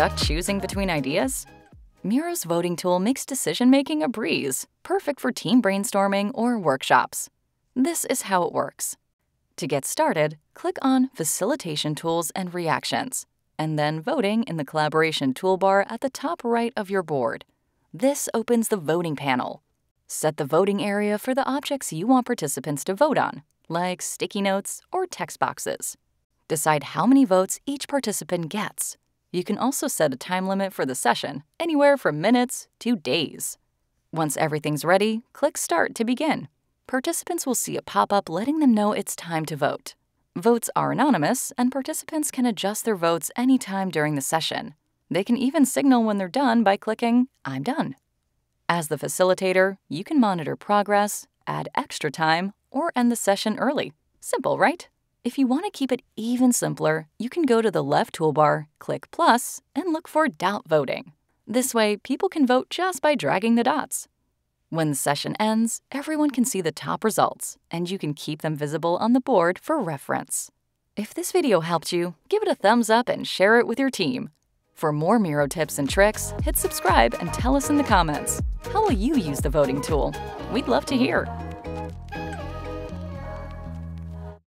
Stuck choosing between ideas? Miro's voting tool makes decision making a breeze, perfect for team brainstorming or workshops. This is how it works. To get started, click on Facilitation Tools and Reactions, and then Voting in the Collaboration toolbar at the top right of your board. This opens the voting panel. Set the voting area for the objects you want participants to vote on, like sticky notes or text boxes. Decide how many votes each participant gets. You can also set a time limit for the session, anywhere from minutes to days. Once everything's ready, click Start to begin. Participants will see a pop up letting them know it's time to vote. Votes are anonymous, and participants can adjust their votes anytime during the session. They can even signal when they're done by clicking I'm done. As the facilitator, you can monitor progress, add extra time, or end the session early. Simple, right? If you want to keep it even simpler, you can go to the left toolbar, click plus, and look for Dot Voting. This way, people can vote just by dragging the dots. When the session ends, everyone can see the top results, and you can keep them visible on the board for reference. If this video helped you, give it a thumbs up and share it with your team. For more Miro tips and tricks, hit subscribe and tell us in the comments. How will you use the voting tool? We'd love to hear.